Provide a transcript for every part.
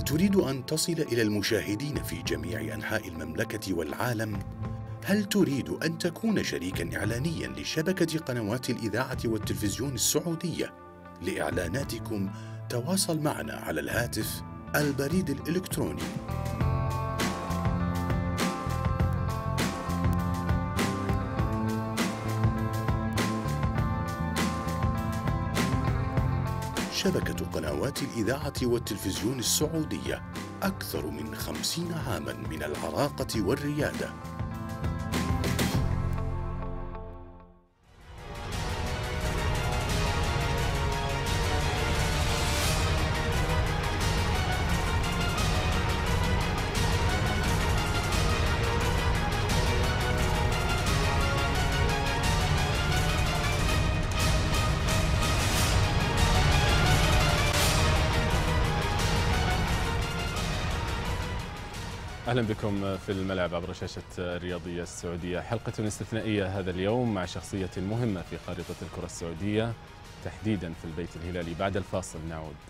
هل تريد أن تصل إلى المشاهدين في جميع أنحاء المملكة والعالم؟ هل تريد أن تكون شريكا اعلانيا لشبكة قنوات الإذاعة والتلفزيون السعودية؟ لإعلاناتكم تواصل معنا على الهاتف البريد الإلكتروني. شبكة قنوات الإذاعة والتلفزيون السعودية أكثر من خمسين عاماً من العراقة والريادة. أهلا بكم في الملعب عبر شاشة الرياضية السعودية، حلقة استثنائية هذا اليوم مع شخصية مهمة في خارطة الكرة السعودية تحديدا في البيت الهلالي، بعد الفاصل نعود.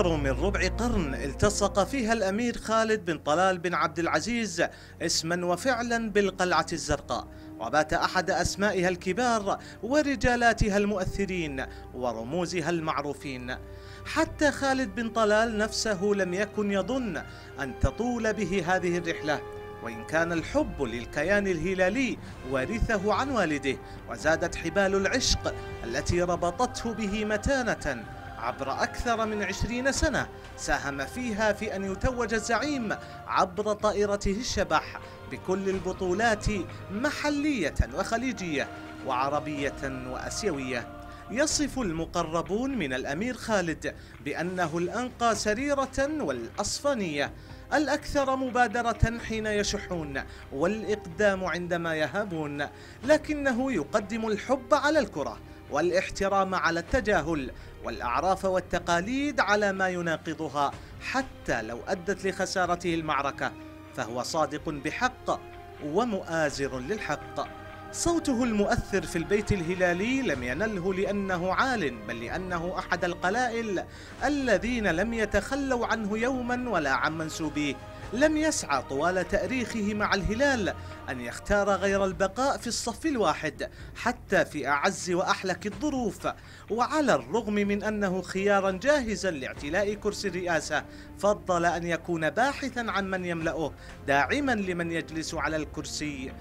أكثر من ربع قرن التصق فيها الأمير خالد بن طلال بن عبد العزيز اسما وفعلا بالقلعة الزرقاء وبات أحد أسمائها الكبار ورجالاتها المؤثرين ورموزها المعروفين. حتى خالد بن طلال نفسه لم يكن يظن أن تطول به هذه الرحلة وإن كان الحب للكيان الهلالي ورثه عن والده وزادت حبال العشق التي ربطته به متانة عبر أكثر من عشرين سنة ساهم فيها في أن يتوج الزعيم عبر طائرته الشبح بكل البطولات محلية وخليجية وعربية وأسيوية. يصف المقربون من الأمير خالد بأنه الأنقى سريرة والأصفنية الأكثر مبادرة حين يشحون والإقدام عندما يهابون لكنه يقدم الحب على الكرة والاحترام على التجاهل والأعراف والتقاليد على ما يناقضها حتى لو أدت لخسارته المعركة فهو صادق بحق ومؤازر للحق. صوته المؤثر في البيت الهلالي لم ينله لأنه عال بل لأنه أحد القلائل الذين لم يتخلوا عنه يوما ولا عن منسوبيه. لم يسعى طوال تأريخه مع الهلال أن يختار غير البقاء في الصف الواحد حتى في أعز وأحلك الظروف. وعلى الرغم من أنه خيارا جاهزا لاعتلاء كرسي الرئاسة فضل أن يكون باحثا عن من يملأه داعما لمن يجلس على الكرسي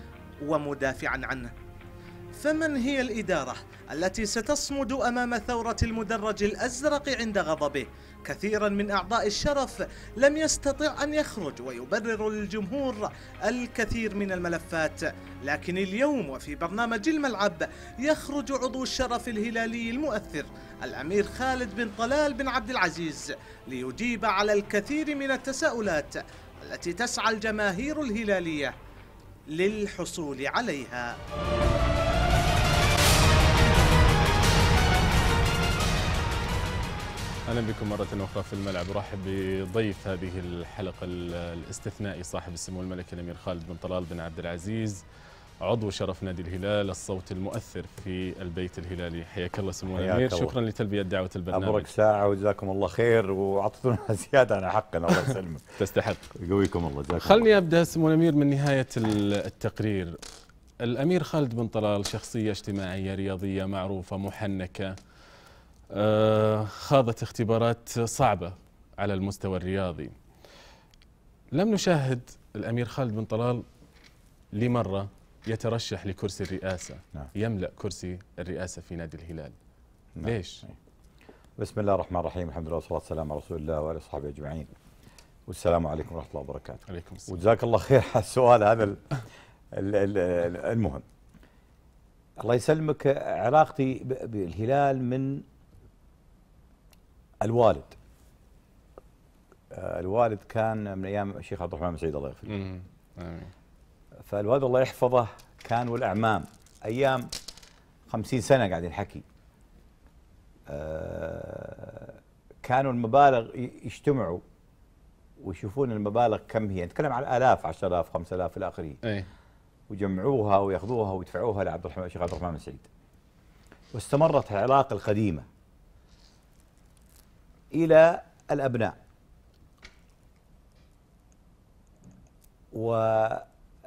ومدافعا عنه. فمن هي الإدارة التي ستصمد أمام ثورة المدرج الأزرق عند غضبه؟ كثيرا من أعضاء الشرف لم يستطع أن يخرج ويبرر للجمهور الكثير من الملفات. لكن اليوم وفي برنامج الملعب يخرج عضو الشرف الهلالي المؤثر الأمير خالد بن طلال بن عبد العزيز ليجيب على الكثير من التساؤلات التي تسعى الجماهير الهلالية للحصول عليها. أهلا بكم مرة أخرى في الملعب. أرحب بضيف هذه الحلقة الاستثنائي صاحب السمو الملكي الأمير خالد بن طلال بن عبد العزيز عضو شرف نادي الهلال الصوت المؤثر في البيت الهلالي. حياك الله سمو الأمير. شكرا لتلبية دعوة البرنامج. أمرك ساعة وجزاكم الله خير وأعطتونا زيادة على حقنا الله يسلمك. تستحق. يقويكم الله جزاكم خلني أبدأ سمو الأمير من نهاية التقرير. الأمير خالد بن طلال شخصية اجتماعية رياضية معروفة محنكة. آه، خاضت اختبارات صعبة على المستوى الرياضي. لم نشاهد الأمير خالد بن طلال لمرة يترشح لكرسي الرئاسة نعم. يملأ كرسي الرئاسة في نادي الهلال. نعم. ليش؟ بسم الله الرحمن الرحيم الحمد لله والصلاة والسلام على رسول الله وآله وصحبه أجمعين. والسلام عليكم ورحمة الله وبركاته. عليكم السلام. وجزاك الله خير على السؤال هذا المهم. الله يسلمك علاقتي بالهلال من الوالد. آه، الوالد كان من أيام الشيخ عبد الرحمن سعيد الله يغفر له. فالوالد الله يحفظه كان والأعمام. أيام خمسين سنة قاعدين نحكي آه، كانوا المبالغ يجتمعوا ويشوفون المبالغ كم هي. نتكلم عن آلاف 10000 5000 إلى آخره. إيه وجمعوها ويأخذوها ويدفعوها لعبد الرحمن الشيخ عبد الرحمن بن سعيد. واستمرت العلاقة القديمة. إلى الأبناء.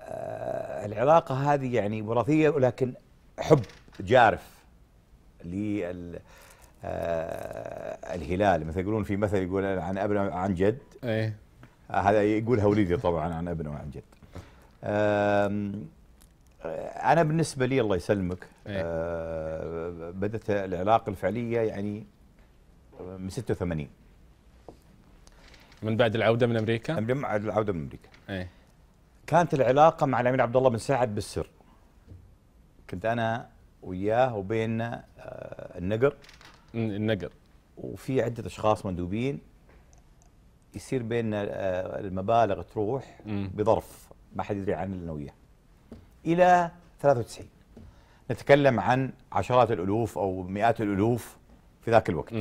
والعلاقه هذه يعني وراثية ولكن حب جارف لل آه، الهلال. مثل يقولون في مثل يقول عن ابن عن جد. إيه. آه، هذا يقولها وليدي طبعا عن ابنه وعن جد. آه، أنا بالنسبة لي الله يسلمك. آه، بدأت العلاقة الفعلية يعني من 86 من بعد العودة من أمريكا؟ من مع العودة من أمريكا. إيه. كانت العلاقة مع الأمير عبد الله بن سعد بالسر. كنت أنا وياه وبيننا آه، النقر. النقر. وفي عدة أشخاص مندوبين. يصير بيننا آه، المبالغ تروح. بظرف. ما حد يدري عنه إلا وياه. إلى 93 نتكلم عن عشرات الألوف أو مئات الألوف في ذاك الوقت.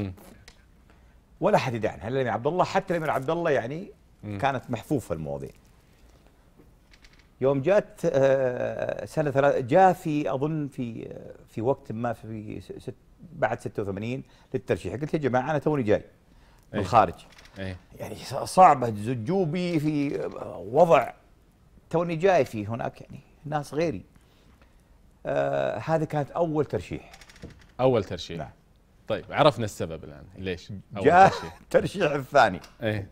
ولا حد يدري عنها. الأمير عبد الله حتى الأمير عبد الله يعني مم. كانت محفوفة المواضيع. يوم جات آه، سنة ثلاث جاء في أظن في آه، في وقت ما في ست بعد 86 للترشيح. قلت يا جماعة أنا توني جاي من أي. الخارج. إيه. يعني صعبة زجوبي في وضع. توني جاي فيه هناك يعني ناس غيري. آه هذه كانت أول ترشيح. أول ترشيح. نعم. طيب عرفنا السبب الآن. ليش؟ جاء ترشيح الترشيح الثاني. إيه.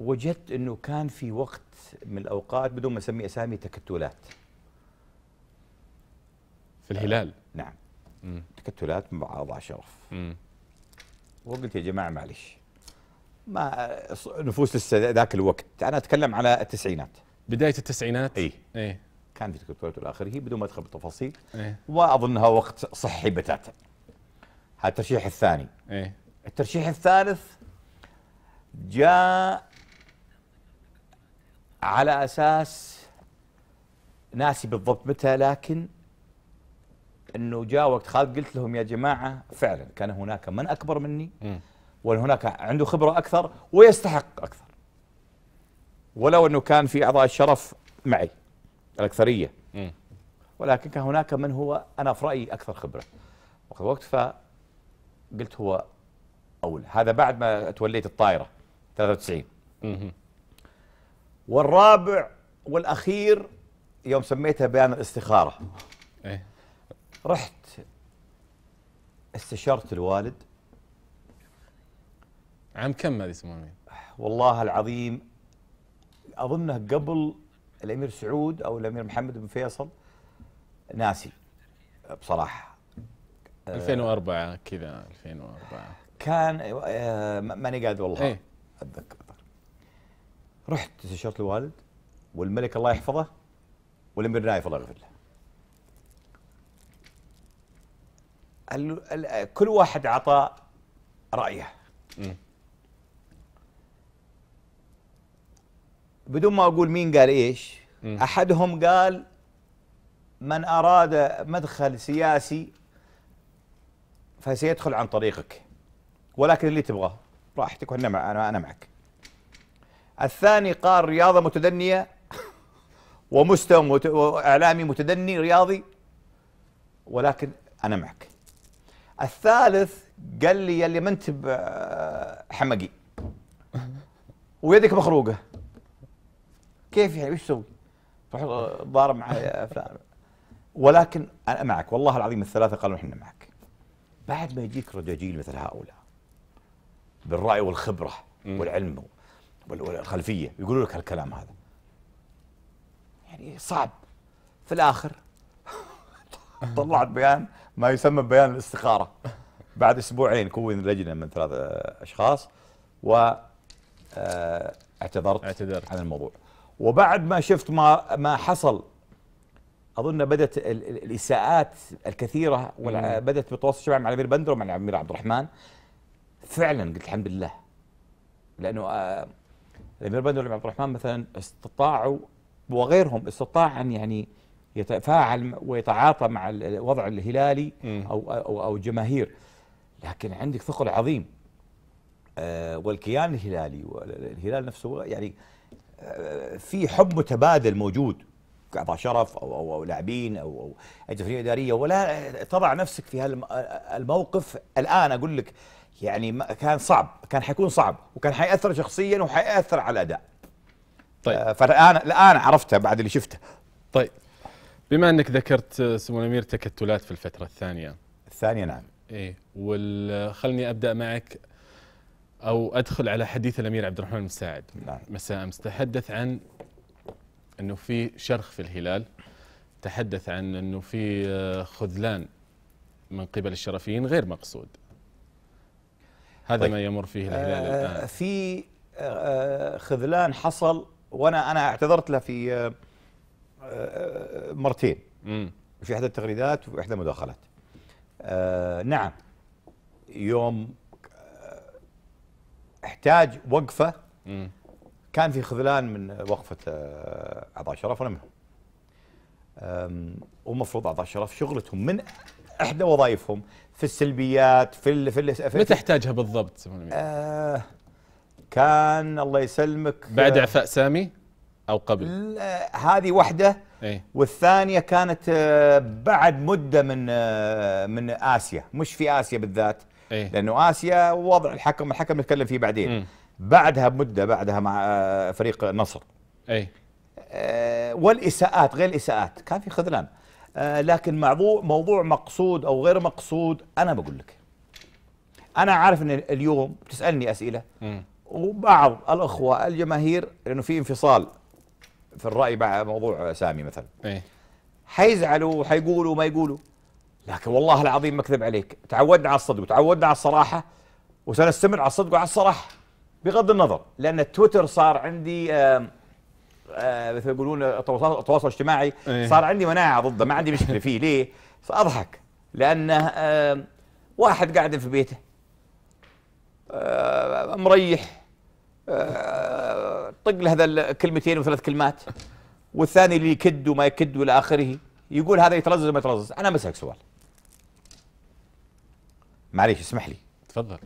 وجدت إنه كان في وقت من الأوقات بدون ما أسمي أسامي تكتلات. في الهلال. نعم. مم. تكتلات مع أعضاء شرف. مم. وقلت يا جماعة معلش ما نفوس لسه ذاك الوقت. أنا أتكلم على التسعينات. بداية التسعينات؟ اي إيه. كان في تكتلات والى آخره بدون ما أدخل بالتفاصيل. إيه. وأظنها وقت صحي بتاتا. هذا الترشيح الثاني. إيه. الترشيح الثالث جاء على أساس ناسي بالضبط متى لكن إنه جاء وقت خالد قلت لهم يا جماعة فعلا كان هناك من أكبر مني مم. وان هناك عنده خبرة أكثر؟ ويستحق أكثر. ولو إنه كان في أعضاء الشرف معي. الأكثرية. مم. ولكن كان هناك من هو أنا في رأيي أكثر خبرة. وقت وقت فقلت هو اولى هذا بعد ما توليت الطائرة 93 مم. والرابع والأخير يوم سميتها بيان الاستخارة. إيه. رحت استشرت الوالد. عام كم هذه اسمها والله العظيم اظنه قبل الأمير سعود أو الأمير محمد بن فيصل ناسي بصراحة. 2004 كذا 2004 كان آه، ماني قادر والله. إيه. أتذكر رحت استشرت الوالد والملك الله يحفظه والأمير نايف الله يغفر له. كل واحد عطى رأيه. مم. بدون ما أقول مين قال إيش. أحدهم قال من أراد مدخل سياسي فسيدخل عن طريقك ولكن اللي تبغاه. راحتك وأنا مع أنا أنا معك. الثاني قال رياضة متدنية ومستوى مت... وإعلامي متدني رياضي ولكن أنا معك. الثالث قال لي يلي ما أنت حمقي. ويدك مخروقة. كيف يعني وش تسوي؟ تروح ضارب مع فلان ولكن أنا معك والله العظيم الثلاثة قالوا إحنا معك بعد ما يجيك رجاجيل مثل هؤلاء بالرأي والخبرة. والعلم وال- والخلفية يقولوا لك هالكلام هذا يعني صعب في الآخر طلعت بيان ما يسمى بيان الاستخارة بعد أسبوعين كون لجنة من ثلاث أشخاص و آه، اعتذرت اعتذرت. عن الموضوع وبعد ما شفت ما ما حصل أظن بدأت ال- ال- الإساءات الكثيرة. بدأت بتواصل الشباب مع الأمير بندر ومع الأمير عبد الرحمن فعلا قلت الحمد لله لأنه آه الأمير بندر بن عبد الرحمن مثلا استطاعوا وغيرهم استطاع أن يعني يتفاعل ويتعاطى مع الوضع الهلالي. أو أو أو الجماهير لكن عندك ثقل عظيم آه والكيان الهلالي والهلال نفسه يعني في حب متبادل موجود كاعضاء شرف أو أو, أو لاعبين أو أو اجهزه إدارية. ولا تضع نفسك في هالموقف الآن أقول لك يعني كان صعب كان حيكون صعب وكان حيأثر شخصيا وحيأثر على الأداء. طيب. آه، فالان الآن عرفته بعد اللي شفته. طيب. بما إنك ذكرت سمو الأمير تكتلات في الفترة الثانية. الثانية نعم. إيه. وخلني أبدأ معك. أو أدخل على حديث الأمير عبد الرحمن المساعد نعم. مساء. أمس تحدث عن أنه في شرخ في الهلال. تحدث عن أنه في آه، خذلان من قبل الشرفيين غير مقصود. هذا طيب. ما يمر فيه الهلال آه، الآن. في آه، خذلان حصل وأنا أنا اعتذرت له في آه، مرتين. في إحدى التغريدات وفي إحدى المداخلات. آه نعم. يوم احتاج وقفة. مم. كان في خذلان من وقفة آه، اعضاء شرف وأنا منهم ومفروض اعضاء شرف شغلتهم من إحدى وظائفهم في السلبيات في ال في, ال في متى احتاجها بالضبط؟ آه كان الله يسلمك بعد آه، اعفاء سامي أو قبل؟ لا، هذه واحدة إيه. والثانية كانت آه، بعد مدة من آه، من آسيا. مش في آسيا بالذات. إيه. لأنه آسيا وضع الحكم الحكم نتكلم فيه بعدين. مم. بعدها بمده بعدها مع آه، فريق النصر إيه. آه، والإساءات غير الإساءات. كان في خذلان. آه، لكن موضوع موضوع مقصود أو غير مقصود أنا بقول لك. أنا عارف إن اليوم بتسالني أسئلة. مم. وبعض الأخوة الجماهير لأنه في انفصال في الرأي مع موضوع سامي مثلا. إيه. حيزعلوا وحيقولوا ما يقولوا. لكن والله العظيم ما اكذب عليك. تعودنا على الصدق وتعودنا على الصراحة وسنستمر على الصدق وعلى الصراحة بغض النظر لأن التويتر صار عندي آه، مثل ما يقولون التواصل الاجتماعي إيه. صار عندي مناعة ضده ما عندي مشكلة فيه. ليه؟ اضحك لأنه واحد قاعد في بيته آه، مريح آه، طق له هذا الكلمتين وثلاث كلمات والثاني اللي يكد وما يكد والى آخره يقول هذا يتلزز وما يتلزز. أنا بسالك سؤال. معليش اسمح لي تفضل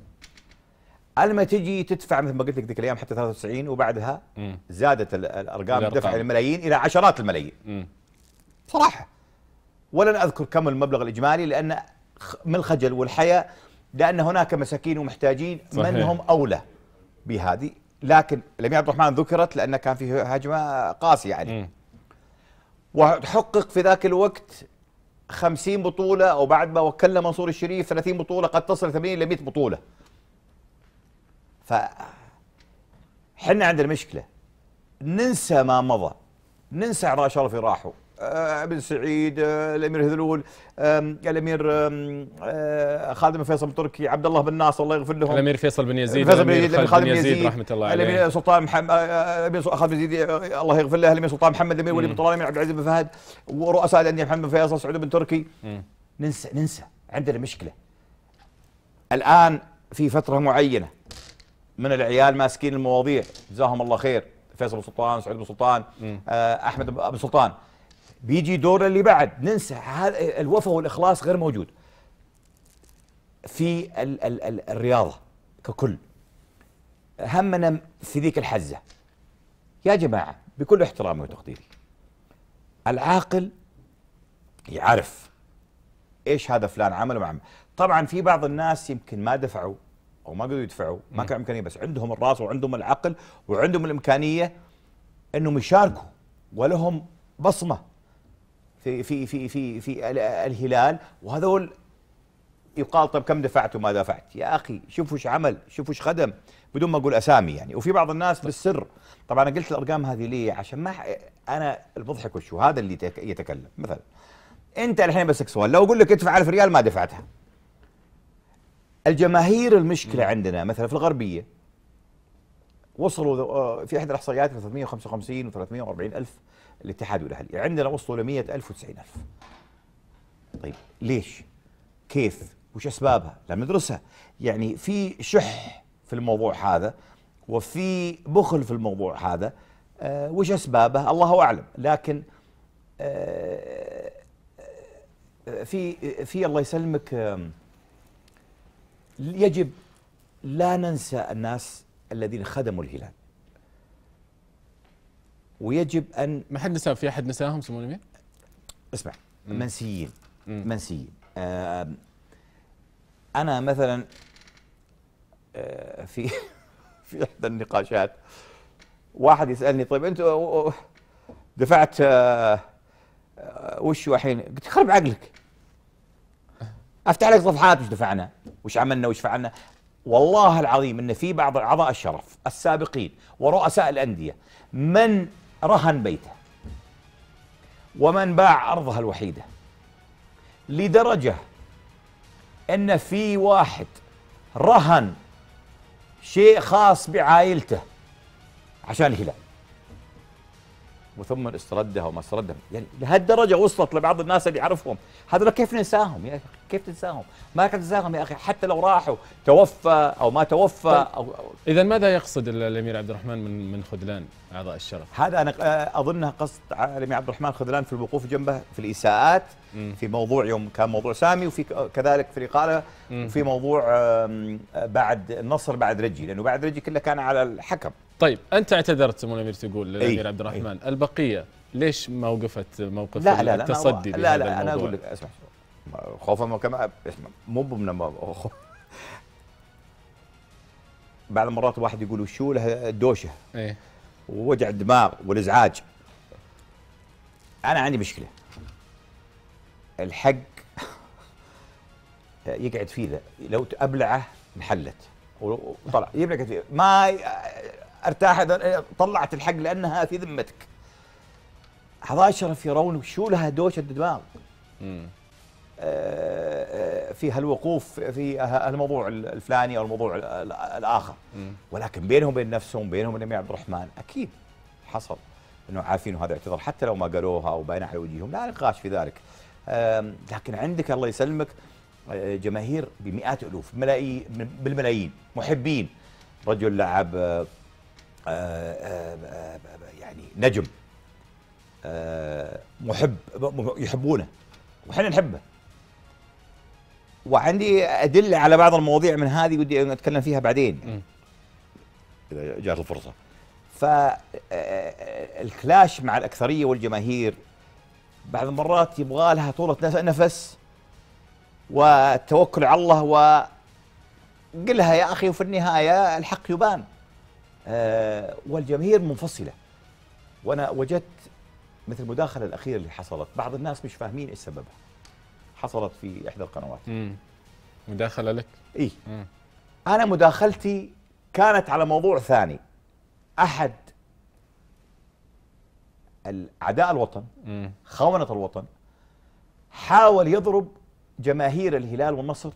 لما تجي تدفع مثل ما قلت لك ذيك الأيام حتى 93 وبعدها مم. زادت ال- الأرقام. دفع الملايين إلى عشرات الملايين مم. صراحة ولن أذكر كم المبلغ الإجمالي لأن من الخجل والحياء لأن هناك مساكين ومحتاجين صحيح. من هم أولى بهذه لكن الأمير عبد الرحمن ذكرت لأن كان فيه هجمة قاسية عليه مم. وتحقق في ذاك الوقت 50 بطولة أو بعد ما وكلنا منصور الشريف 30 بطولة قد تصل 80 إلى 100 بطولة. ف حنا عندنا مشكلة. ننسى ما مضى. ننسى أعضاء شرفي راحوا آه، أبن سعيد آه، الأمير هذلول الأمير آه، خالد بن فيصل التركي عبد الله بن ناصر الله يغفر لهم. الأمير فيصل بن يزيد فيصل بن الأمير يزيد خالد بن يزيد رحمة الله الأمير عليه. سلطان محمد الامير خالد بن يزيد آه، الله يغفر له الأمير سلطان محمد الأمير ولي بن طلال الامير عبد العزيز بن فهد ورؤساء الأندية محمد بن فيصل سعود بن تركي. ننسى ننسى عندنا مشكلة. الآن في فترة معينة من العيال ماسكين المواضيع. جزاهم الله خير. فيصل بن سلطان سعود بن سلطان. آه، أحمد بن سلطان. بيجي دور اللي بعد. ننسى الوفاء والإخلاص غير موجود. في ال ال ال الرياضة ككل. همنا في ذيك الحزة. يا جماعة بكل احترامي وتقديري العاقل يعرف إيش هذا فلان عمل وما عمل طبعا في بعض الناس يمكن ما دفعوا أو ما قدروا يدفعوا ما كان إمكانية بس عندهم الراس وعندهم العقل وعندهم الإمكانية إنهم يشاركوا ولهم بصمة. في في في في في ال- الهلال. وهذول يقال طيب كم دفعت وما دفعت؟ يا أخي شوفوا إيش عمل شوفوا إيش خدم بدون ما أقول أسامي يعني. وفي بعض الناس بالسر. طبعا أنا قلت الأرقام هذه ليه عشان ما أنا المضحك وشو هذا اللي يتك- يتكلم. مثلا أنت الحين بسك سؤال لو أقول لك ادفع 1000 ريال ما دفعتها. الجماهير المشكلة عندنا مثلا في الغربية. وصلوا آه، في احدى الاحصائيات 355 و340 ألف. الاتحاد والاهلي عندنا وصلوا ل 100 ألف و90 ألف. طيب ليش؟ كيف؟ وش أسبابها؟ لما ندرسها يعني في شح في الموضوع هذا وفي بخل في الموضوع هذا. آه، وش اسبابه الله أعلم. لكن آه، آه، في في الله يسلمك يجب لا ننسى الناس الذين خدموا الهلال. ويجب أن ما حد نسى في أحد نساهم سمو الامير؟ اسمع مم. منسيين مم. منسيين آم، أنا مثلا آه، في في إحدى النقاشات واحد يسألني طيب أنت دفعت آه، آه، وش الحين قلت خرب عقلك أفتح لك صفحات وش دفعنا وش عملنا وش فعلنا والله العظيم إن في بعض أعضاء الشرف السابقين ورؤساء الأندية من رهن بيته. ومن باع أرضها الوحيدة. لدرجة أن في واحد رهن شيء خاص بعائلته عشان الهلال. وثم استردها وما استردها يعني لهالدرجة وصلت لبعض الناس اللي يعرفهم هذول كيف ننساهم يا أخي كيف تنساهم ما كنت تنساهم يا أخي حتى لو راحوا توفى أو ما توفى طيب. أو, أو إذا ماذا يقصد ال- الأمير عبد الرحمن من من خذلان أعضاء الشرف؟ هذا أنا اظنها قصد الأمير عبد الرحمن خذلان في الوقوف جنبه في الإساءات. في موضوع يوم كان موضوع سامي وفي كذلك في الاقاله. وفي موضوع بعد النصر بعد رجي لأنه بعد رجي كله كان على الحكم طيب أنت اعتذرت سمو الأمير تقول للأمير أي، عبد الرحمن البقية ليش ما وقفت موقف لا لا لا التصدي أنا بهذا لا لا أنا؟ أقول لك اسمع خوفا ما كما اسمع مو من بعض المرات الواحد يقول وشو له الدوشه إيه. ووجع الدماغ والإزعاج. أنا عندي مشكلة. الحق يقعد فيه لو ابلعه انحلت. وطلع يبلع كثير ما أرتاح طلعت الحق لأنها في ذمتك. اعضاء الشرف يرون شو لها دوشه دماغ. آه، آه، في هالوقوف في هالموضوع الفلاني أو الموضوع ال- ال- الآخر. ولكن بينهم وبين نفسهم بينهم وبين الامير عبد الرحمن أكيد حصل إنه عارفين إنه هذا اعتذار حتى لو ما قالوها أو باين على وجيههم لا نقاش في ذلك. لكن عندك الله يسلمك آه، جماهير بمئات الالوف ملايين بالملايين محبين. رجل لعب يعني نجم. آه، محب يحبونه وحنا نحبه. وعندي أدلة على بعض المواضيع من هذه ودي أتكلم فيها بعدين. إذا جات الفرصة. فالكلاش مع الأكثرية والجماهير بعض المرات يبغى لها طولة نف- نفس والتوكل على الله وقلها يا أخي وفي النهاية الحق يبان. آه، والجماهير منفصلة. وأنا وجدت مثل المداخلة الأخيرة اللي حصلت بعض الناس مش فاهمين إيش سببها. حصلت في إحدى القنوات. مم. مداخلة لك؟ إي. أنا مداخلتي كانت على موضوع ثاني. أحد اعداء الوطن مم. خونة الوطن حاول يضرب جماهير الهلال والنصر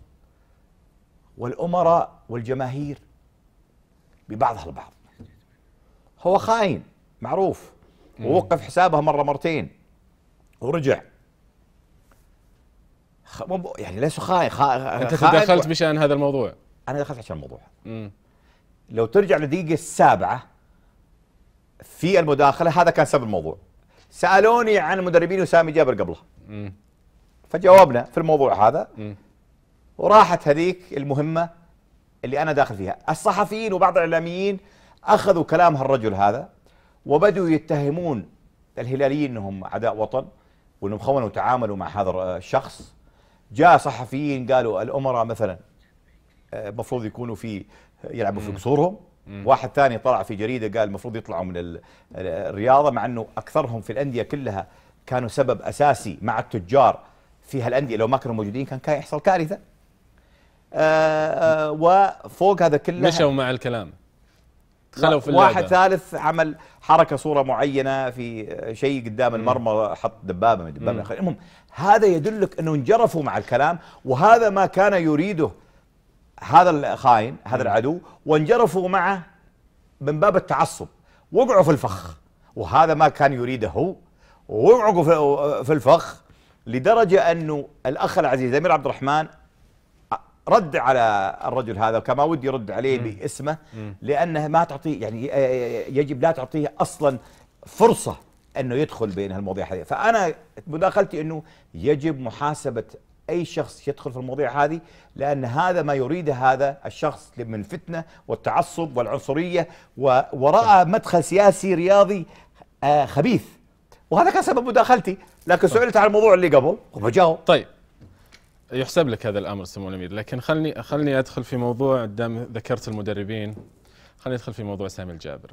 والأمراء والجماهير ببعضها البعض. هو خاين معروف. ووقف حسابها مرة مرتين. ورجع. خ... يعني ليس خاين خا... أنت تدخلت و- بشأن هذا الموضوع؟ أنا دخلت عشان الموضوع. مم. لو ترجع للدقيقة السابعة في المداخلة هذا كان سبب الموضوع. سألوني عن المدربين وسامي جابر قبله. مم. فجاوبنا في الموضوع هذا. مم. وراحت هذيك المهمة اللي أنا داخل فيها. الصحفيين وبعض الإعلاميين أخذوا كلام هالرجل هذا وبدوا يتهمون الهلاليين أنهم أعداء وطن وأنهم خونوا وتعاملوا مع هذا الشخص. جاء صحفيين قالوا الأمراء مثلا آه، المفروض يكونوا في يلعبوا في قصورهم. واحد ثاني طلع في جريدة قال المفروض يطلعوا من ال- الرياضة مع إنه أكثرهم في الأندية كلها كانوا سبب أساسي مع التجار في هالأندية. لو ما كانوا موجودين كان كان يحصل كارثة. آه، آه، وفوق هذا كله مشوا مع الكلام. دخلوا في واحد اللعبة. ثالث عمل حركة صورة معينة في شيء قدام المرمى حط دبابة من دبابة. المهم هذا يدلك إنه انجرفوا مع الكلام وهذا ما كان يريده هذا الخاين هذا العدو وانجرفوا معه من باب التعصب. وقعوا في الفخ. وهذا ما كان يريده هو. ووقعوا في- في الفخ لدرجة إنه الأخ العزيز امير عبد الرحمن رد على الرجل هذا وكما ودي يرد عليه باسمه لأنه ما تعطيه يعني يجب لا تعطيه أصلا فرصة أنه يدخل بين هالمواضيع هذه. فأنا مداخلتي أنه يجب محاسبة أي شخص يدخل في المواضيع هذه لأن هذا ما يريده هذا الشخص من الفتنه والتعصب والعنصرية ووراء مدخل سياسي رياضي آه، خبيث. وهذا كان سبب مداخلتي. لكن سئلت على الموضوع اللي قبل وبجاوب طيب. يحسب لك هذا الأمر سمو الأمير. لكن خلني خلني أدخل في موضوع دام ذكرت المدربين. خليني أدخل في موضوع سامي الجابر.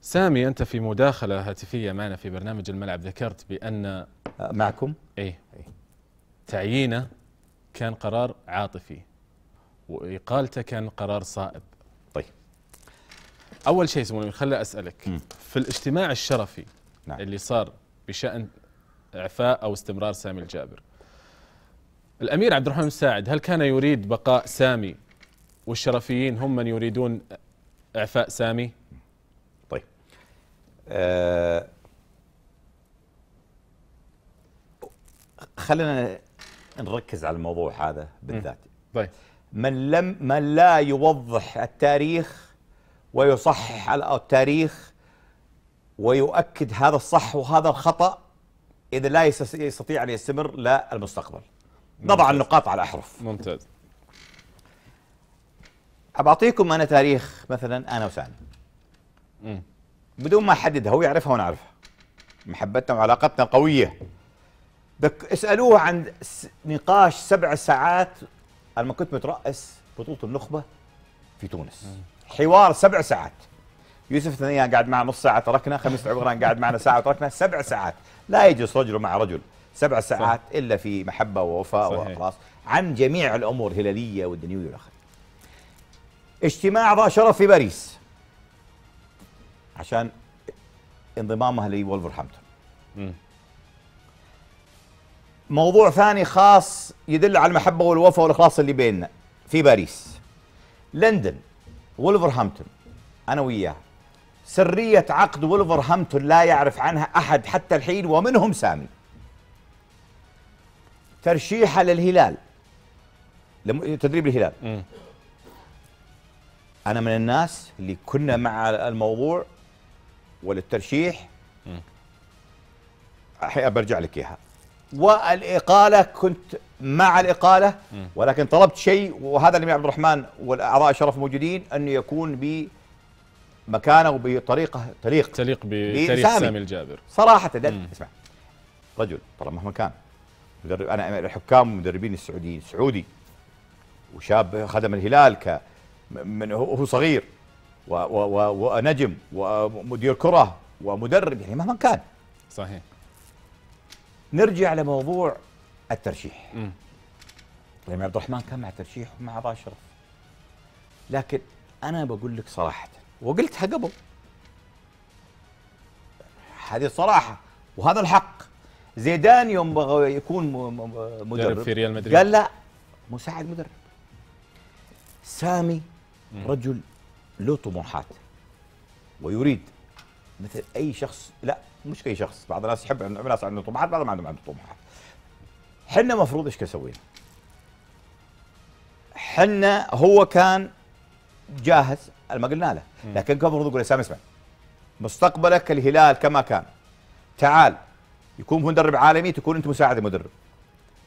سامي أنت في مداخلة هاتفية معنا في برنامج الملعب. ذكرت بأن معكم؟ إيه. تعيينه كان قرار عاطفي وإقالته كان قرار صائب. طيب. أول شيء سمو الأمير خلي أسألك. م. في الاجتماع الشرفي نعم. اللي صار بشأن إعفاء أو استمرار سامي الجابر الأمير عبد الرحمن الساعد هل كان يريد بقاء سامي والشرفيين هم من يريدون إعفاء سامي؟ طيب. آه خلينا نركز على الموضوع هذا بالذات. طيب. من لم من لا يوضح التاريخ ويصحح التاريخ ويؤكد هذا الصح وهذا الخطأ إذا لا يستطيع أن يستمر للمستقبل نضع النقاط على الأحرف ممتاز. أبعطيكم أنا تاريخ مثلا أنا وسامي مم. بدون ما أحددها هو يعرفها وأنا أعرفها. محبتنا وعلاقتنا قوية. بك اسألوه عن نقاش سبع ساعات لما كنت مترأس بطولة النخبة في تونس. حوار سبع ساعات. يوسف الثنيان قاعد معنا نص ساعة تركنا خميس العبران قاعد معنا ساعة وتركنا سبع ساعات. لا يجلس رجل مع رجل. سبع ساعات إلا في محبة ووفاء صحيح. وإخلاص عن جميع الأمور الهلالية والدنيوية والآخر اجتماع ذا شرف في باريس عشان انضمامها لولفرهامبتون. موضوع ثاني خاص يدل على المحبة والوفاء والإخلاص اللي بيننا في باريس. لندن ولفرهامبتون أنا وياه. سرية عقد ولفرهامبتون لا يعرف عنها أحد حتى الحين ومنهم سامي. ترشيحة للهلال لم- تدريب الهلال مم. أنا من الناس اللي كنا مع الموضوع وللترشيح. الحين برجع لك إياها والإقالة كنت مع الإقالة مم. ولكن طلبت شيء وهذا اللي عبد الرحمن والأعضاء الشرف موجودين أنه يكون بمكانه وبطريقة تليق تليق بتاريخ سامي. سامي الجابر مم. اسمع رجل ترى مهما كان مدرب أنا الحكام والمدربين السعوديين سعودي وشاب خدم الهلال ك من هو صغير و و و ونجم ومدير كرة ومدرب يعني مهما كان. صحيح. نرجع لموضوع الترشيح. مم. الامام عبد الرحمن كان مع ترشيح ومع الشرف لكن أنا بقول لك صراحة وقلتها قبل. هذه الصراحة وهذا الحق. زيدان يوم بغى يكون مدرب في ريال مدريد. قال لا مساعد مدرب. سامي رجل له طموحات ويريد مثل أي شخص لا مش أي شخص بعض الناس يحب عند- ناس عندهم طموحات بعضهم ما عندهم عندهم طموحات. حنا مفروض إيش سوينا حنا هو كان جاهز ما قلنا له لكن كان المفروض يقول سامي اسمع مستقبلك الهلال كما كان تعال يكون مدرب عالمي تكون أنت مساعد المدرب.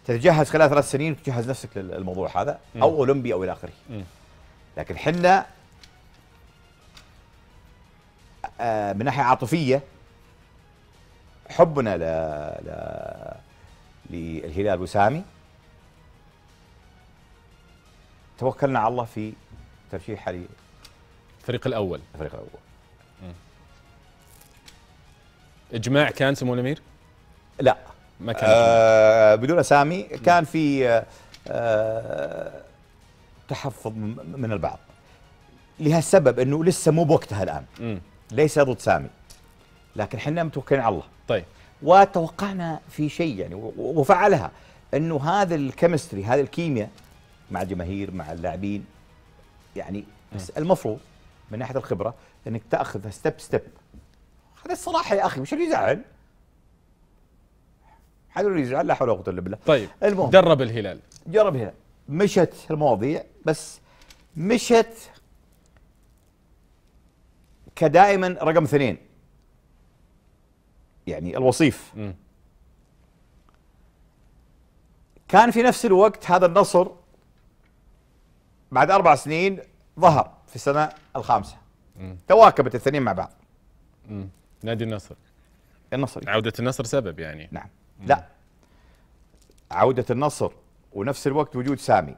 تتجهز خلال ثلاث سنين وتجهز نفسك للموضوع هذا أو أولمبي أو إلى آخره. لكن حنا آه، من ناحية عاطفية حبنا ل ل للهلال وسامي. توكلنا على الله في ترشيحه الفريق الأول. للفريق الأول. إجماع كان سمو الأمير؟ لا. ما كان آه بدون أسامي كان في آه، آه تحفظ من البعض. لهالسبب إنه لسه مو بوقتها الآن. ليس ضد سامي. لكن إحنا متوكلين على الله. طيب. وتوقعنا في شيء يعني وفعلها. إنه هذا ال chemistry هذه الكيمياء مع الجماهير مع اللاعبين يعني بس المفروض من ناحية الخبرة إنك تأخذها step step هذا الصراحة يا أخي مش اللي يزعل. اللي يزعل لا حول ولا قوة إلا بالله. طيب المهم. درب الهلال. جرب هنا مشت المواضيع بس مشت كدائما رقم اثنين. يعني الوصيف. مم. كان في نفس الوقت هذا النصر بعد أربع سنين ظهر في السنة الخامسة. مم. تواكبت الاثنين مع بعض. مم. نادي النصر. النصر. عودة النصر سبب يعني. نعم. لا. عودة النصر ونفس الوقت وجود سامي.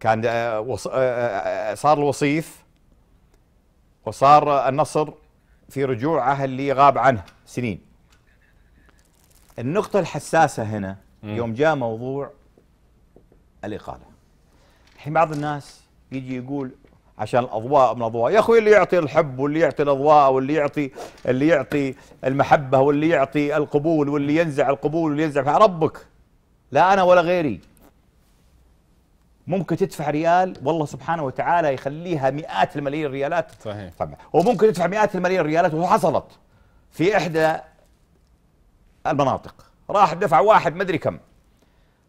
كان آه،. آه، آه، صار الوصيف وصار النصر في رجوعه اللي غاب عنه سنين. النقطة الحساسة هنا يوم جاء موضوع الإقالة. الحين بعض الناس يجي يقول عشان الأضواء من الأضواء. يا أخوي اللي يعطي الحب واللي يعطي الأضواء واللي يعطي اللي يعطي المحبة واللي يعطي القبول واللي ينزع القبول واللي ينزع ربك لا أنا ولا غيري. ممكن تدفع ريال والله سبحانه وتعالى يخليها مئات الملايين الريالات. صحيح. طبعا. وممكن تدفع مئات الملايين الريالات وحصلت في إحدى المناطق. راح دفع واحد مدري كم.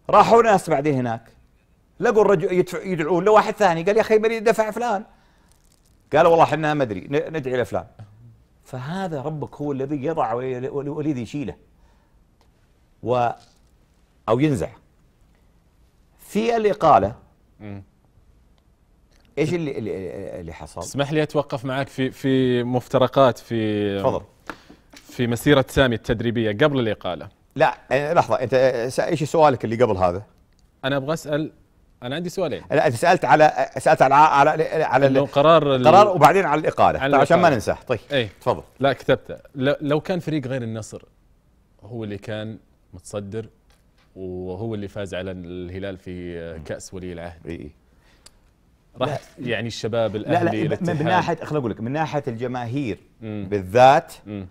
راحوا ناس بعدين هناك. لقوا الرجل يدفع يدعون له واحد ثاني قال يا أخي مريض دفع فلان قال والله إحنا ما أدري ندعي لفلان فهذا ربك هو الذي يضع والذي يشيله و أو ينزع في الإقالة. إيش اللي اللي, حصل؟ اسمح لي أتوقف معك في في مفترقات في تفضل في مسيرة سامي التدريبية قبل الإقالة لا لحظة أنت إيش سؤالك اللي قبل هذا؟ أنا أبغى أسأل أنا عندي سؤالين لا انت سألت على سألت على على على إنه ال- قرار ال- القرار وبعدين على الإقالة على طيب عشان ما. ننساه طيب إيه تفضل لا كتبته لو كان فريق غير النصر هو اللي كان متصدر وهو اللي فاز على الهلال في كأس ولي العهد اي. راح يعني الشباب لا لا الأهلي من- ناحية خليني أقول لك من ناحية الجماهير مم. بالذات مم.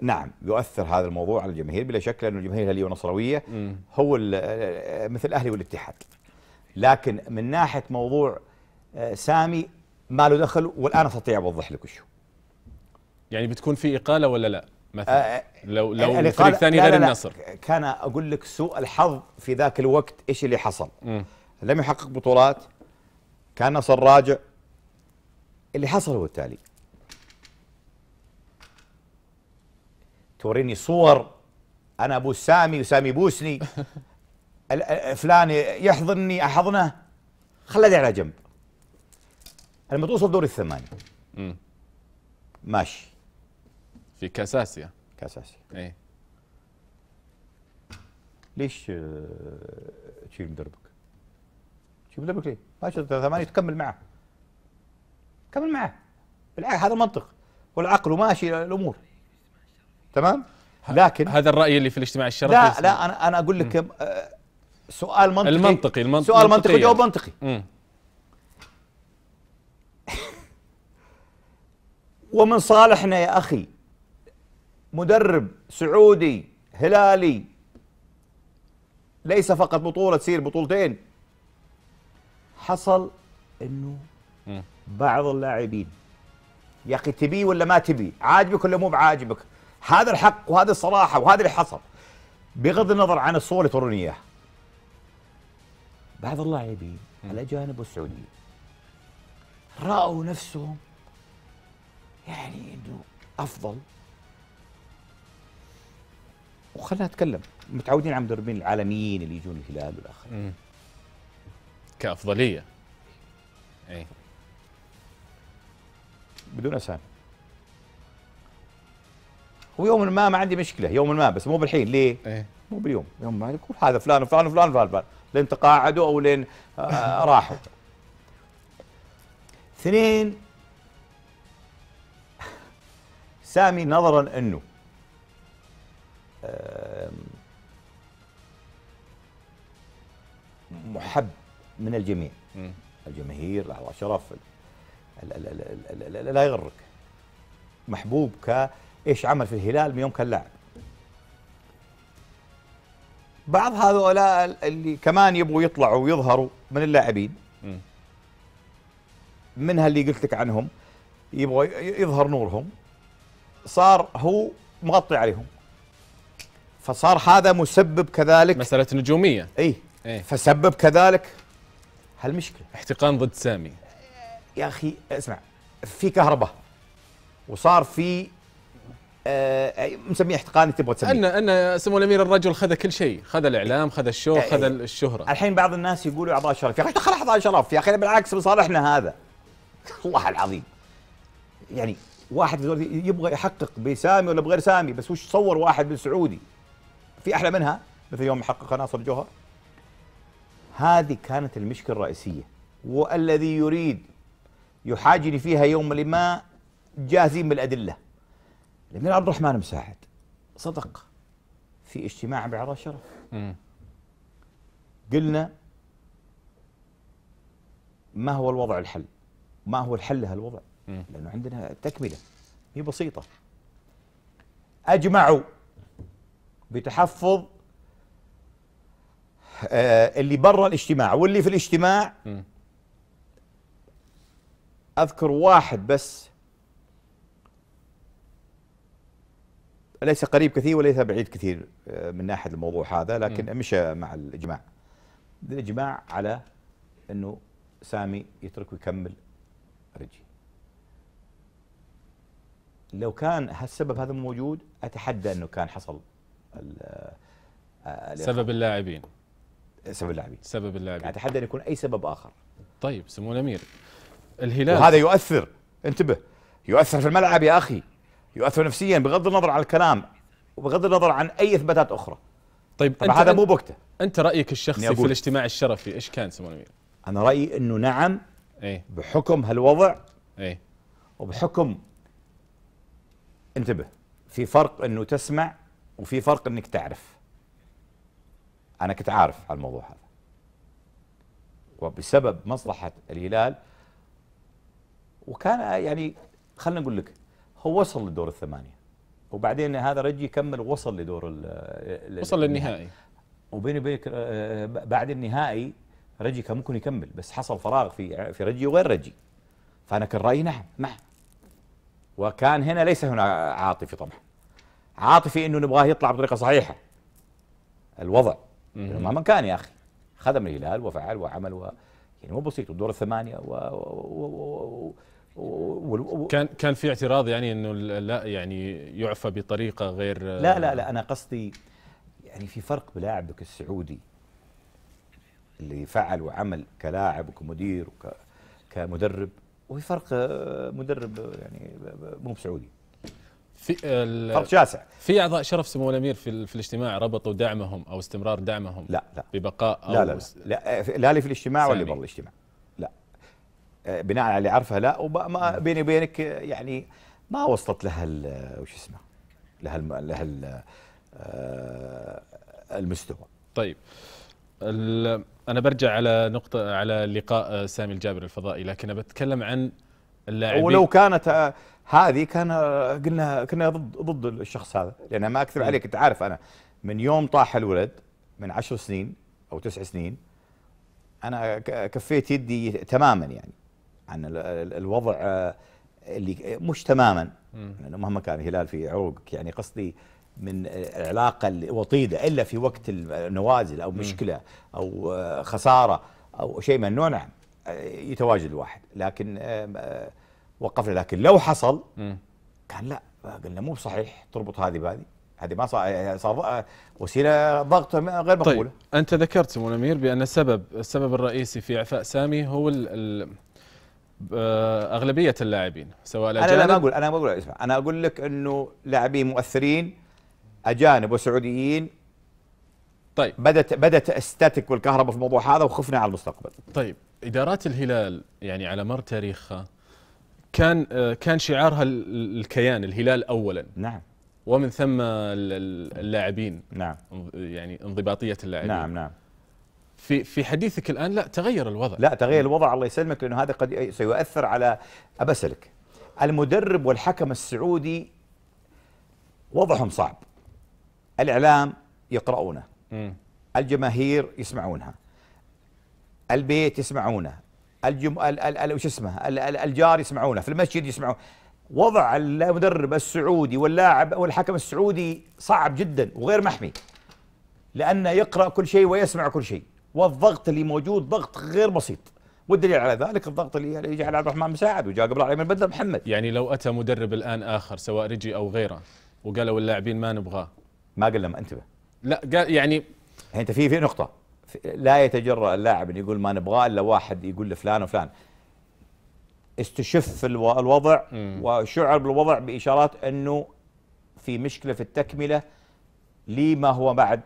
نعم يؤثر هذا الموضوع على الجماهير بلا شك لأنه الجماهير الهلاليه والنصراويه. هو مثل الأهلي والاتحاد لكن من ناحية موضوع آه، سامي ما له دخل والآن أستطيع أوضح لك وشو يعني بتكون في إقالة ولا لا؟ مثلا آه، لو لو الإقالة- فريق ثاني غير لا لا، النصر. كان أقول لك سوء الحظ في ذاك الوقت إيش اللي حصل. لم يحقق بطولات كان نصر راجع. اللي حصل هو التالي. توريني صور أنا أبو سامي وسامي ال- فلان يحضني أحضنه. خلدي على جنب. لما توصل دور الثمانية مم. ماشي. في كأس آسيا كاس اسيا إيه. ليش آه، تشيل مدربك؟ تشيل مدربك ليه؟ ماشي ثمانية تكمل معه. كمل معه. بالعكس هذا المنطق والعقل وماشي الأمور. تمام؟ لكن هذا الرأي اللي في الاجتماع الشرفي لا لا أنا أنا أقول لك سؤال منطقي. المنطقي- المنط- سؤال منطقي. جواب منطقي. ومن صالحنا يا أخي مدرب سعودي هلالي ليس فقط بطولة تصير بطولتين. حصل إنه. بعض اللاعبين يا أخي تبيه ولا ما تبيه عاجبك ولا مو بعاجبك؟ هذا الحق وهذا الصراحة وهذا اللي حصل. بغض النظر عن الصور اللي توروني إياها. بعض اللاعبين الاجانب والسعوديين رأوا نفسهم يعني إنه أفضل. وخلنا نتكلم. متعودين على المدربين العالميين اللي يجون الهلال والآخر. مم. كأفضلية. إيه بدون أسامي. ويوم ما ما عندي مشكلة يوم ما بس مو بالحين ليه؟ إيه مو باليوم يوم ما يقول هذا فلان وفلان وفلان وفلان, وفلان. لين تقاعدوا أو لين آه راحوا. اثنين سامي نظرا أنه محب من الجميع. الجماهير الاعضاء شرف لا يغرك. محبوب ك إيش عمل في الهلال من يوم كان لاعب. بعض هذولاء اللي كمان يبغوا يطلعوا ويظهروا من اللاعبين. منها اللي قلت لك عنهم؟ يبغوا يظهر نورهم. صار هو مغطي عليهم. فصار هذا مسبب كذلك مسألة نجومية. إي. إيه. فسبب كذلك هالمشكلة. احتقان ضد سامي. يا أخي اسمع في كهرباء وصار في مسميه احتقان تبغى تسميه. ان أن سمو الأمير الرجل خذ كل شيء خذ الإعلام خذ الشو إيه. خذ الشهرة. الحين بعض الناس يقولوا أعضاء شرف يا أخي دخل اعضاء شرف يا أخي بالعكس لصالحنا هذا. والله العظيم. يعني واحد يبغى يحقق بسامي ولا بغير سامي بس وش صور واحد بالسعودي؟ في أحلى منها؟ مثل يوم حقق ناصر الجوهر هذه كانت المشكلة الرئيسية. والذي يريد يحاجني فيها يوم ما جاهزين بالأدلة. الامير عبد الرحمن مساعد. صدق. في اجتماع بعراء شرف. قلنا ما هو الوضع الحل؟ ما هو الحل لهالوضع. لأنه عندنا تكملة. هي بسيطة. أجمعوا بتحفظ آه اللي برا الاجتماع واللي في الاجتماع. أذكر واحد بس ليس قريب كثير وليس بعيد كثير آه، من ناحية الموضوع هذا لكن مشى مع الإجماع. الإجماع على إنه سامي يترك ويكمل رجي. لو كان هالسبب هذا موجود أتحدى إنه كان حصل ال- آه، سبب اللاعبين. سبب اللاعبين. سبب اللاعبين. أتحدى أن يكون أي سبب آخر. طيب سمو الأمير. الهلال. وهذا يؤثر. انتبه. يؤثر في الملعب يا أخي. يؤثر نفسيا بغض النظر عن الكلام وبغض النظر عن أي إثباتات أخرى. طيب طبعا هذا مو بوقته. أنت رأيك الشخصي في. الاجتماع الشرفي إيش كان سمو الأمير؟ أنا رأيي إنه نعم إيه. بحكم هالوضع إيه. وبحكم انتبه في فرق إنه تسمع وفي فرق إنك تعرف. أنا كنت عارف على الموضوع هذا. وبسبب مصلحة الهلال وكان يعني خلينا نقول لك هو وصل للدور الثمانية. وبعدين هذا رجي كمل ووصل لدور ال- وصل للنهائي. وبيني وبينك آه، بعد النهائي رجي كان ممكن يكمل بس حصل فراغ في في رجي وغير رجي. فأنا كان رأيي نعم نعم. وكان هنا ليس هنا عاطفي طبعا. عاطفي إنه نبغاه يطلع بطريقة صحيحة. الوضع. مهما كان يا أخي. خدم الهلال وفعل وعمل و يعني مو بسيط. والدور الثمانية و, و... و... و... و... كان كان في اعتراض يعني انه لا يعني يعفى بطريقه غير لا لا لا أنا قصدي يعني في فرق بلاعبك السعودي اللي فعل وعمل كلاعب وكمدير وك كمدرب وفي فرق آه، مدرب آه، يعني مو بسعودي في ال- فرق شاسع في اعضاء شرف سمو الامير في, في الاجتماع ربطوا دعمهم أو استمرار دعمهم لا لا ببقاء أو لا لا لا, س- لا, آه، لا اللي في الاجتماع ولا. برا الاجتماع لا آه، بناء على اللي عارفه لا وما بيني وبينك آه، يعني ما وصلت لها ال- آه، وش اسمه لها الم- لها ال- آه، المستوى. طيب. ال- أنا برجع على نقطة على لقاء آه، سامي الجابر الفضائي لكن بتكلم عن اللاعبين. ولو كانت آه، هذه كان آه، قلنا كنا ضد ضد الشخص هذا. لأن ما أكذب عليك أنت عارف أنا من يوم طاح الولد من عشر سنين أو تسع سنين أنا كفيت يدي تماما يعني. عن ال- ال- الوضع آه، اللي مش تماما. لأنه مهما كان الهلال في عروقك يعني قصدي من العلاقة الوطيده إلا في وقت النوازل أو مشكلة أو آه، خسارة أو شيء من النوع نعم آه، يتواجد الواحد. لكن وقفنا. لكن لو حصل. كان لا. قلنا مو بصحيح تربط هذه بهذه. هذه ما صار وسيلة ضغط غير مقبولة. طيب أنت ذكرت سمو الامير بأن السبب السبب الرئيسي في إعفاء سامي هو ال ال أغلبية اللاعبين سواء أنا لا ما أقول أنا ما أقول اسمع. أنا أقول لك إنه لاعبين مؤثرين أجانب وسعوديين. طيب. بدت بدت استاتيك والكهرباء في الموضوع هذا وخفنا على المستقبل. طيب. إدارات الهلال يعني على مر تاريخها كان آه، كان شعارها ال- الكيان الهلال اولا. نعم. ومن ثم ال- ال- اللاعبين. نعم. يعني انضباطية اللاعبين. نعم نعم. في في حديثك الآن لا تغير الوضع. لا تغير الوضع الله يسلمك لأنه هذا قد سيؤثر على أبسلك. المدرب والحكم السعودي وضعهم صعب. الإعلام يقرؤونه. الجماهير يسمعونها. البيت يسمعونه. الجم... ال... ال... ال... وش اسمه؟ ال... ال... الجار يسمعونه. في المسجد يسمعون. وضع المدرب السعودي واللاعب والحكم السعودي صعب جدا وغير محمي. لأنه يقرأ كل شيء ويسمع كل شيء. والضغط اللي موجود ضغط غير بسيط. والدليل على ذلك الضغط اللي جاء على عبد الرحمن مساعد وجاء قبل علي من بدر محمد. يعني لو أتى مدرب الآن آخر سواء رجي أو غيره وقالوا اللاعبين ما نبغاه. ما قلنا ما انتبه. لا قال يعني يعني انت في في نقطة. لا يتجرأ اللاعب إن يقول ما نبغاه إلا واحد يقول لفلان وفلان. استشف الو- الوضع. وشعر بالوضع بإشارات إنه في مشكلة في التكملة لما هو بعد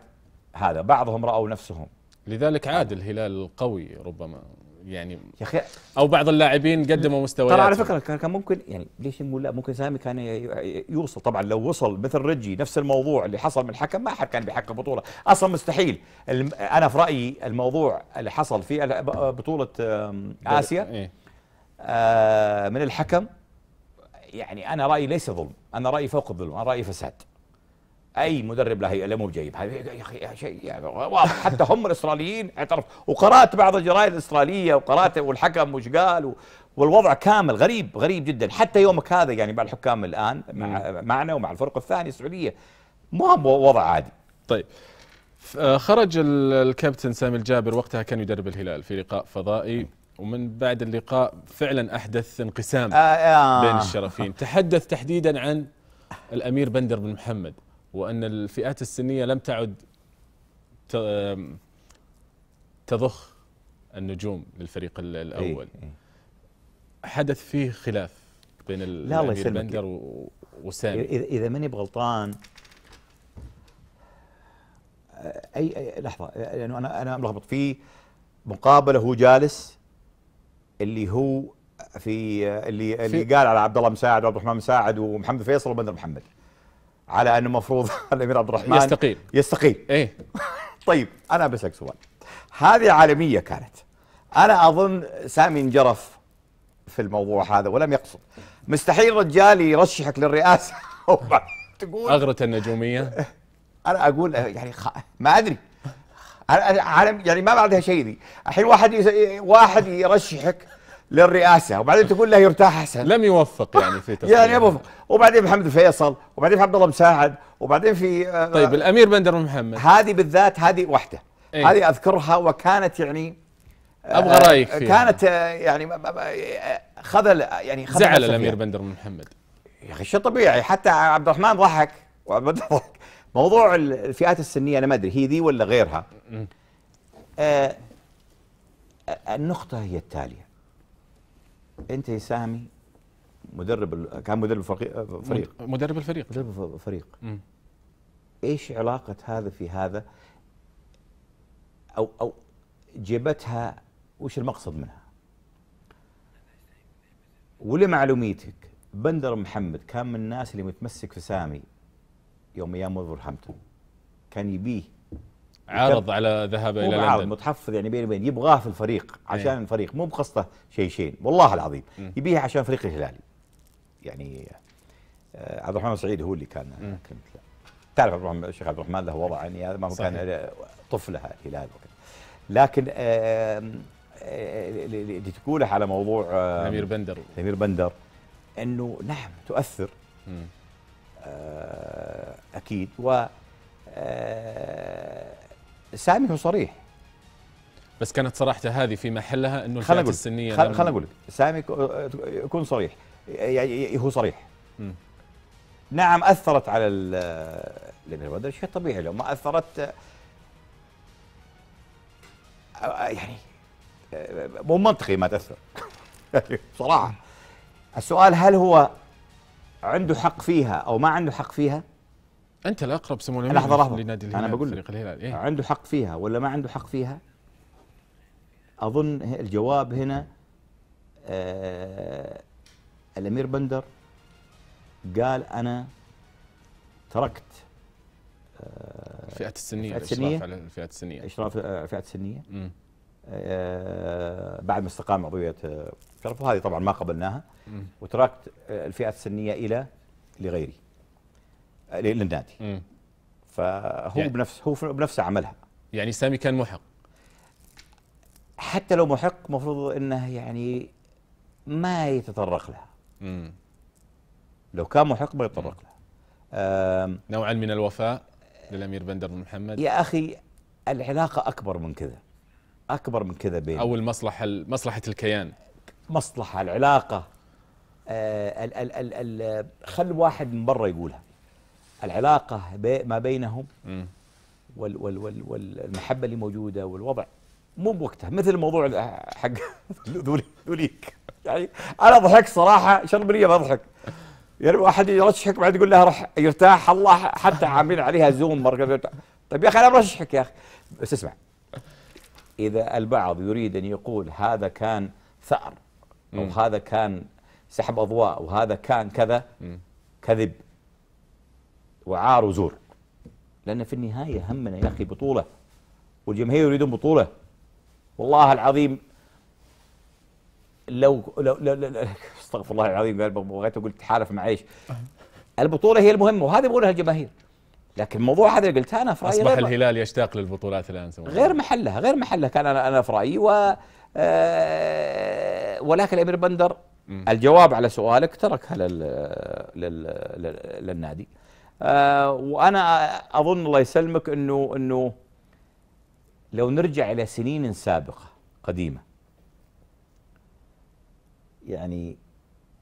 هذا. بعضهم رأوا نفسهم. لذلك عاد الهلال القوي ربما يعني يا أخي أو بعض اللاعبين قدموا مستويات. ترى على فكرة كان ممكن يعني ليش نقول لا؟ ممكن سامي كان يوصل. طبعا لو وصل مثل رجي نفس الموضوع اللي حصل من الحكم ما حد كان بيحقق بطولة. أصلا مستحيل. أنا في رأيي الموضوع اللي حصل في بطولة آسيا إيه؟ آه، من الحكم يعني أنا رأيي ليس ظلم. أنا رأيي فوق الظلم. أنا رأيي فساد. أي مدرب له لا مو بجيب. هذا يا أخي شيء يعني واضح. حتى هم الإسرائيليين اعترف. وقرأت بعض الجرائد الإسرائيلية وقرأت والحكم وش قال والوضع كامل غريب غريب جدا. حتى يومك هذا يعني مع الحكام الآن مع معنا ومع الفرق الثانية السعودية. مو هو وضع عادي. طيب. خرج ال- الكابتن سامي الجابر وقتها كان يدرب الهلال في لقاء فضائي. ومن بعد اللقاء فعلا أحدث انقسام آه آه. بين الشرفين. تحدث تحديدا عن الأمير بندر بن محمد. وأن الفئات السنية لم تعد تضخ النجوم للفريق ال- الأول إيه. حدث فيه خلاف بين لا، الله. بندر وسامي اذا إذا ماني بغلطان اي, أي لحظة لأنه أنا أنا ملخبط في مقابلة هو جالس اللي هو في اللي اللي قال على عبد الله مساعد وعبد الرحمن مساعد ومحمد فيصل وبندر محمد على أنه المفروض الأمير عبد الرحمن يستقيل. يستقيل. إيه. طيب أنا بسالك سؤال. هذه عالمية كانت. أنا أظن سامي انجرف في الموضوع هذا ولم يقصد. مستحيل رجال يرشحك للرئاسة. تقول أغرة النجومية. أنا أقول يعني خ... ما أدري. أنا عالم يعني ما بعدها شيء ذي. الحين واحد يس... واحد يرشحك للرئاسة وبعدين تقول له يرتاح أحسن. لم يوفق يعني في تصميم يعني ابو وبعدين محمد الفيصل وبعدين في عبد الله مساعد وبعدين في آه، طيب الأمير بندر بن محمد. هذه بالذات هذه واحدة إيه. هذه أذكرها وكانت يعني أبغى آه، رأيك فيها. كانت آه، يعني آه، خذل يعني خذل زعل الأمير. بندر بن محمد. يا أخي شيء طبيعي حتى عبد الرحمن ضحك. وعبد الله ضحك. موضوع ال- الفئات السنية أنا ما أدري هي ذي ولا غيرها. آه آه، النقطة هي التالية. أنت يا سامي مدرب ال- كان مدرب فريق. فريق مدرب الفريق. مدرب فريق. مم. إيش علاقة هذا في هذا؟ أو أو جبتها وش المقصد منها؟ ولمعلوميتك بندر محمد كان من الناس اللي متمسك في سامي يوم أيام وولفرهامبتون كان يبيه عارض على ذهاب مو إلى لندن متحفظ يعني بيني وبين يبغاه في الفريق عشان إيه. الفريق مو بقصده شيء شيء والله العظيم مم. يبيها عشان فريق الهلالي يعني آه، عبد الرحمن سعيد هو اللي كان مم. كنت تعرف عبد الرحمن الشيخ عبد الرحمن له وضع يعني هذا ما هو صحيح. كان طفله الهلال وكذا لكن آه، آه، اللي تقوله على موضوع الامير بندر الامير بندر إنه نعم تؤثر. آه، أكيد و سامي هو صريح. بس كانت صراحته هذه في محلها إنه الفئات أقول السنية خل- لم- خلنا أقول لك سامي ك- يكون صريح. يعني هو صريح. مم. نعم أثرت على ال- الامير بدر شيء طبيعي لو ما أثرت آه، يعني آه، مو منطقي ما تأثر. بصراحه السؤال هل هو عنده حق فيها أو ما عنده حق فيها؟ أنت الأقرب سمو الأمير لحظة، لحظة. لنادي أنا الهلال بقول فريق لك. الهلال إيه؟ عنده حق فيها ولا ما عنده حق فيها أظن الجواب هنا آه الأمير بندر قال أنا تركت الفئات السنية الفئات الإشراف السنية؟ على الفئات السنية إشراف آه، الفئات السنية مم. آه بعد ما استقام عضوية آه، شرف وهذه طبعا ما قبلناها. وتركت آه، الفئات السنية إلى لغيري آه، للنادي. مم. فهو يعني- بنفس هو بنفسه عملها. يعني سامي كان محق. حتى لو محق مفروض إنه يعني ما يتطرق لها مم. لو كان محق ما يتطرق لها نوعا من الوفاء للأمير بندر بن محمد. يا أخي العلاقة أكبر من كذا. أكبر من كذا بين أو المصلحة مصلحة الكيان. مصلحة العلاقة. آه ال ال ال ال خل واحد من برا يقولها. العلاقة بي ما بينهم. وال وال وال والمحبة اللي موجودة والوضع مو بوقتها مثل الموضوع ال- حق ذولي ذوليك يعني أنا ضحكت صراحة شربريه بضحك يعني واحد يرشحك بعد يقول له روح يرتاح الله حتى عاملين عليها زوم مرة طيب يا أخي أنا برشحك يا أخي بس اسمع إذا البعض يريد أن يقول هذا كان ثأر مم. هذا كان سحب أضواء وهذا كان كذا. كذب وعار وزور. لأن في النهاية همنا يا أخي بطولة والجماهير يريدون بطولة. والله العظيم لو لو, لو, لو, لو أستغفر الله العظيم قال بغيت أقول تحالف مع إيش. البطولة هي المهمة وهذه بقولها الجماهير. لكن الموضوع هذا اللي قلته أنا في رأيي أصبح الهلال يشتاق للبطولات الآن سمو غير محلها غير محلها كان أنا أنا في رأيي. و آه، ولكن الامير بندر. الجواب على سؤالك تركها لل لل لل- للنادي. وأنا أظن الله يسلمك إنه إنه لو نرجع إلى سنين سابقة قديمة يعني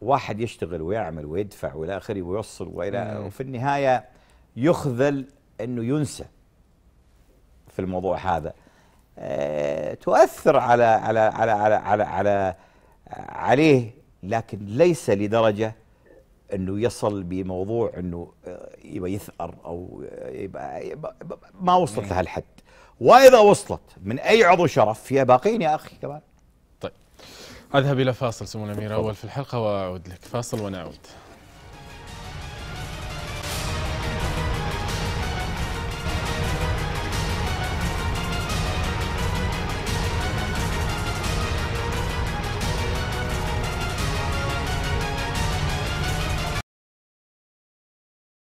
واحد يشتغل ويعمل ويدفع وإلى آخره ويوصل وإلى. وفي النهاية يخذل إنه ينسى في الموضوع هذا آه، تؤثر على على على على على, على عليه لكن ليس لدرجة إنه يصل بموضوع إنه آه، يبقى يثأر أو يبقى, يبقى ما وصلت لهالحد. وإذا وصلت من أي عضو شرف فيها باقين يا أخي كمان. أذهب إلى فاصل سمو الأمير أول في الحلقة وأعود لك. فاصل ونعود